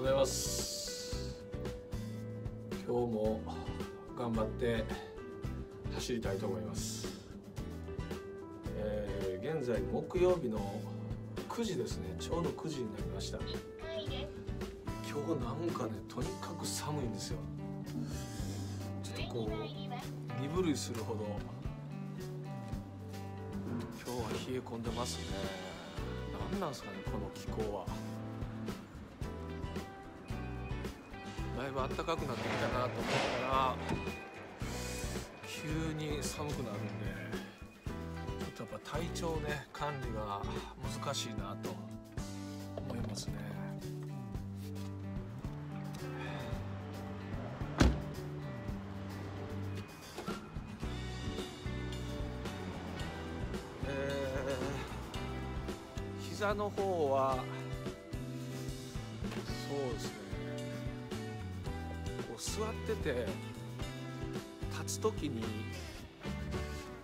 ございます。今日も頑張って走りたいと思います、えー、現在木曜日の9時ですね。ちょうど9時になりました。今日なんかねとにかく寒いんですよ。ちょっとこう身震いするほど今日は冷え込んでますね。何なんですかねこの気候は。いぶ暖かくなってきたなと思ったら急に寒くなるんでちょっとやっぱ体調ね管理が難しいなと思いますね。え、膝の方はそうですね。座ってて立つ時に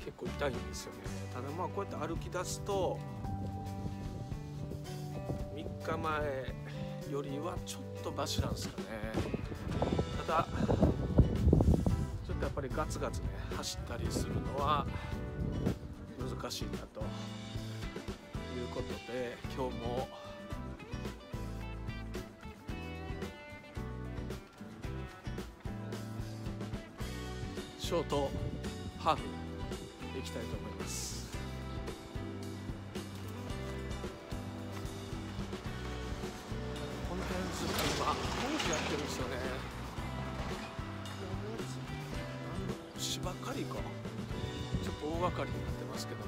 結構痛いんですよね。ただまあこうやって歩き出すと3日前よりはちょっとマシなんですかね。ただちょっとやっぱりガツガツね走ったりするのは難しいなということで今日もショートハーフいきたいと思います。コンテンツって今工事やってるんですよね。芝刈りか。ちょっと大掛かりになってますけども。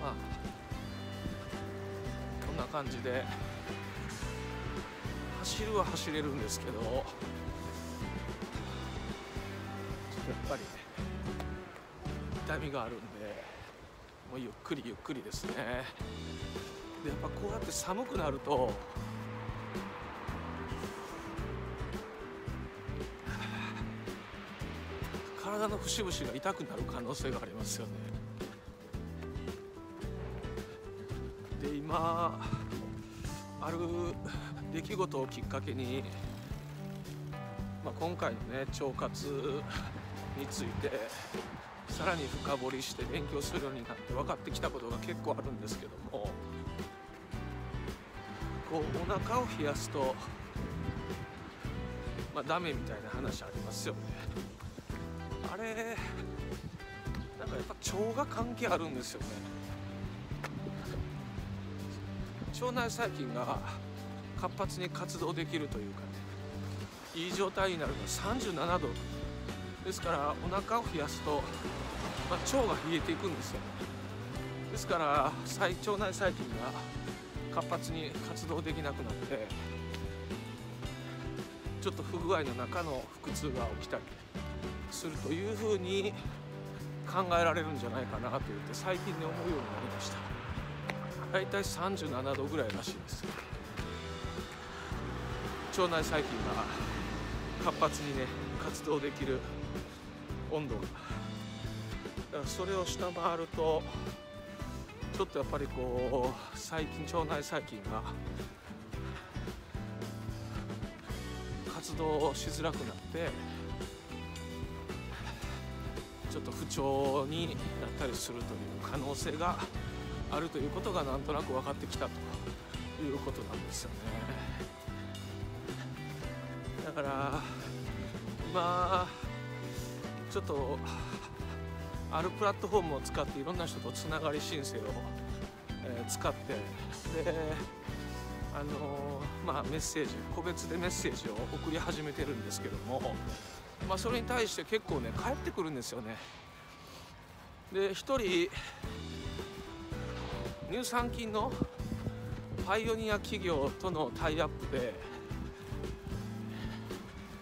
まあこんな感じで。走るは走れるんですけど。やっぱり痛みがあるんでもうゆっくりゆっくりですね。でやっぱこうやって寒くなると体の節々が痛くなる可能性がありますよね。で今ある出来事をきっかけに、まあ、今回のね腸活についてさらに深掘りして勉強するようになって分かってきたことが結構あるんですけどもこうお腹を冷やすとまあダメみたいな話ありますよね。あれなんかやっぱ腸が関係あるんですよね。腸内細菌が活発に活動できるというかねいい状態になるのは37度ですからお腹を冷やすと、まあ、腸が冷えていくんですよ。ですから最腸内細菌が活発に活動できなくなってちょっと不具合の中の腹痛が起きたりするというふうに考えられるんじゃないかなと言って最近で思うようになりました。だいたい37度ぐらいらしいです。腸内細菌が活発にね活動できる温度が。それを下回るとちょっとやっぱりこう細菌腸内細菌が活動しづらくなってちょっと不調になったりするという可能性があるということがなんとなく分かってきたということなんですよね。だから今ちょっとあるプラットフォームを使っていろんな人とつながり申請を、えー、使ってであのー、まあメッセージ個別でメッセージを送り始めてるんですけども、まあ、それに対して結構ね返ってくるんですよね。で1人乳酸菌のパイオニア企業とのタイアップで、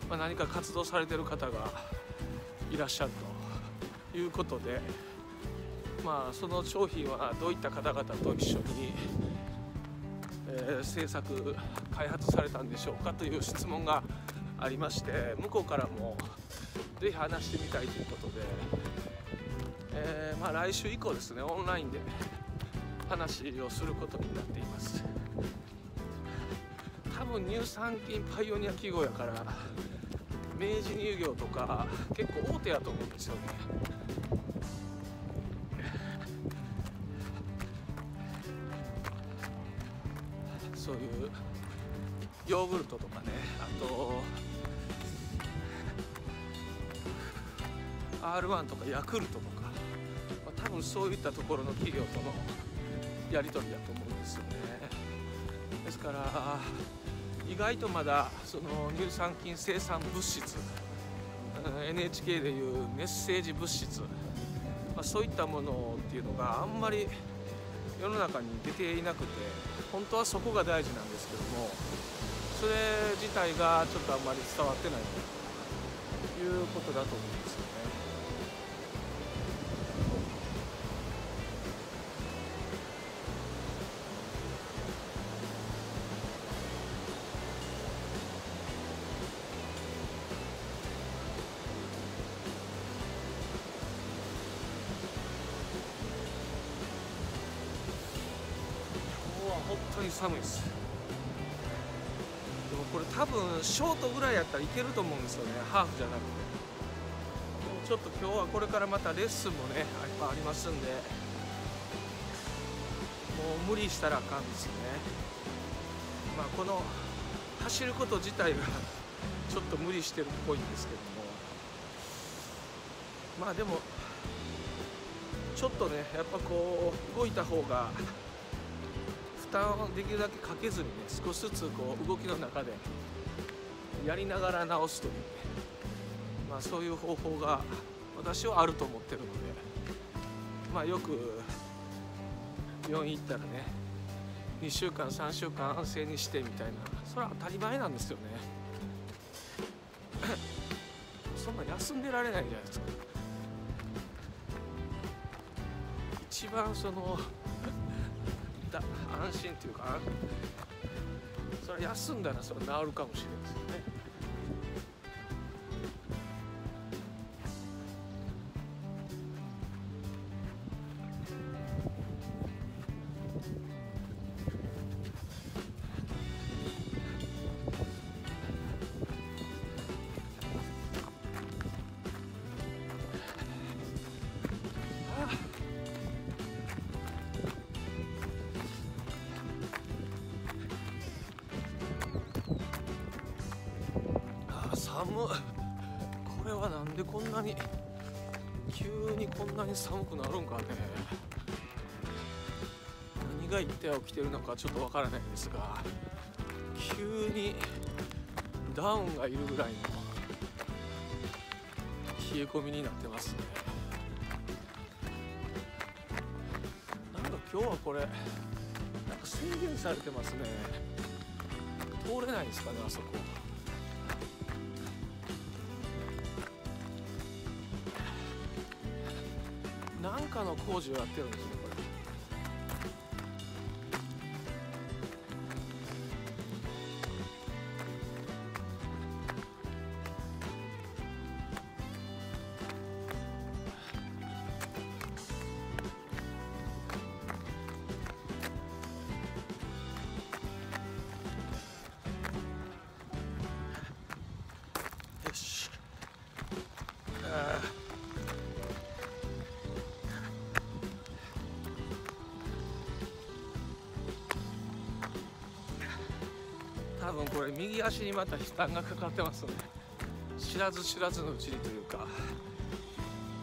まあ、何か活動されてる方がいらっしゃるということで、まあ、その商品はどういった方々と一緒に、えー、制作開発されたんでしょうかという質問がありまして向こうからもぜひ話してみたいということで、えー、まあ、来週以降ですねオンラインで話をすることになっています。多分乳酸菌パイオニア企業やから明治乳業とか結構大手やと思うんですよね。そういうヨーグルトとかね。あと R1 とかヤクルトとか、まあ、多分そういったところの企業とのやり取りだと思うんですよね。ですから意外とまだその乳酸菌生産物質 NHK でいうメッセージ物質、まあ、そういったものっていうのがあんまり世の中に出ていなくて本当はそこが大事なんですけどもそれ自体がちょっとあんまり伝わってないということだと思うんです。寒いです。でもこれ多分ショートぐらいやったらいけると思うんですよね。ハーフじゃなくて。でもちょっと今日はこれからまたレッスンもねいっぱありますんで。もう無理したらあかんですね。まあこの走ること自体がちょっと無理してるっぽいんですけども。まあでもちょっとねやっぱこう動いた方が負担をできるだけかけずにね少しずつこう動きの中でやりながら直すというね、まあ、そういう方法が私はあると思ってるのでまあよく病院行ったらね2週間3週間安静にしてみたいなそれは当たり前なんですよね。そんな休んでられないじゃないですか。一番その安心っていうかそれ休んだらそれ治るかもしれないですよね。寒これはなんでこんなに急にこんなに寒くなるんかね。何が一体起きてるのかちょっとわからないんですが急にダウンがいるぐらいの冷え込みになってますね。なんか今日はこれなんか制限されてますね。通れないんですかねあそこ。の工事をやってるんですよ。分これ右足にまた負担がかかってますので知らず知らずのうちにというか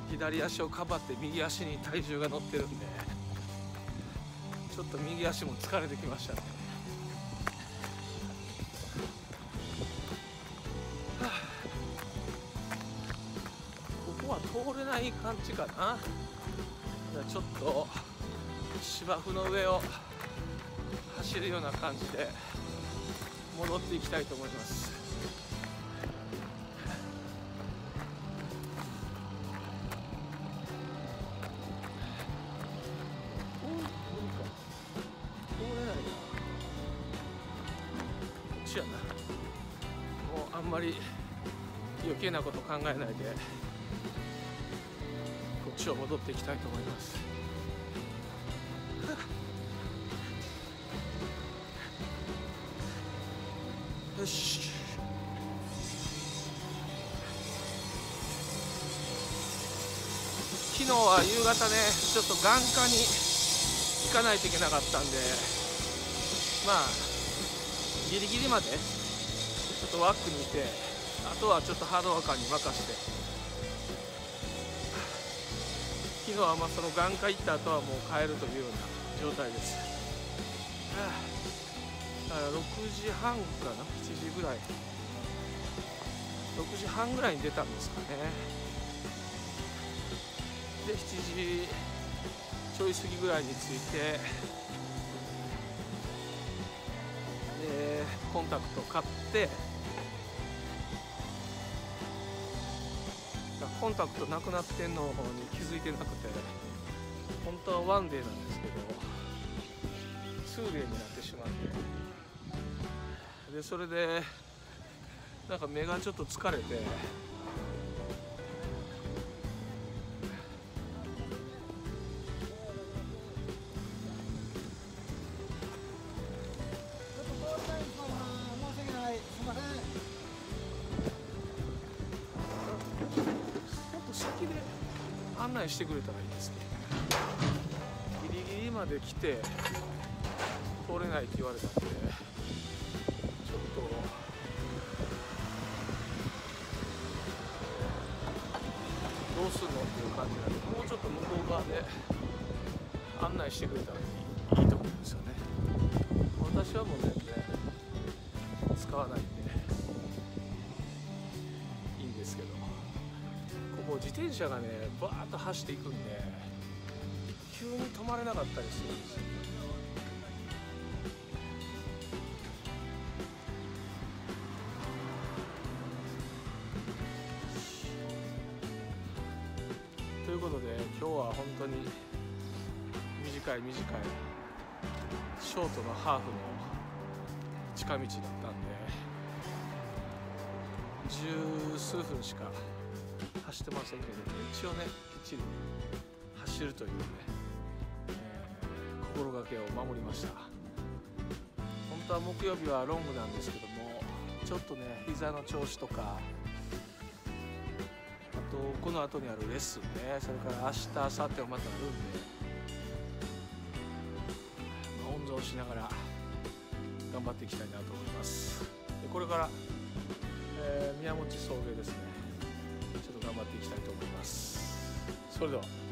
左足をかばって右足に体重が乗ってるんでちょっと右足も疲れてきましたね。はあ。ここは通れない感じかな。じゃあちょっと芝生の上を走るような感じで。戻っていきたいと思います。通れないな。こっちやな。もうあんまり余計なこと考えないでこっちを戻っていきたいと思います。昨日は夕方ねちょっと眼科に行かないといけなかったんでまあギリギリまでちょっとワックにいてあとはちょっとハードワーカーに任せて昨日はまあその眼科行った後はもう帰るというような状態です、はあ、6時半かな？7時ぐらい。6時半ぐらいに出たんですかね。で7時ちょい過ぎぐらいに着いてでコンタクト買ってコンタクトなくなってんのに気づいてなくて本当はワンデーなんですけど2デーになってしまってでそれでなんか目がちょっと疲れて案内してくれたらいいですね。ギリギリまで来て通れないって言われたんでちょっと。どうすんのっていう感じなんでもうちょっと向こう側で案内してくれたらいいいいと思うんですよね。私はもう全然使わないんで。自転車がねバーッと走っていくんで急に止まれなかったりするんですよ。ということで今日は本当に短い短いショートのハーフの近道だったんで十数分しか走ってませんけど、ね、一応ねきっちり走るというね、えー、心がけを守りました。本当は木曜日はロングなんですけどもちょっとね膝の調子とかあとこの後にあるレッスンねそれから明日明後日はまたあるんで、まあ、温存しながら頑張っていきたいなと思います。でこれから、えー、宮持送迎ですね。頑張っていきたいと思います。それでは。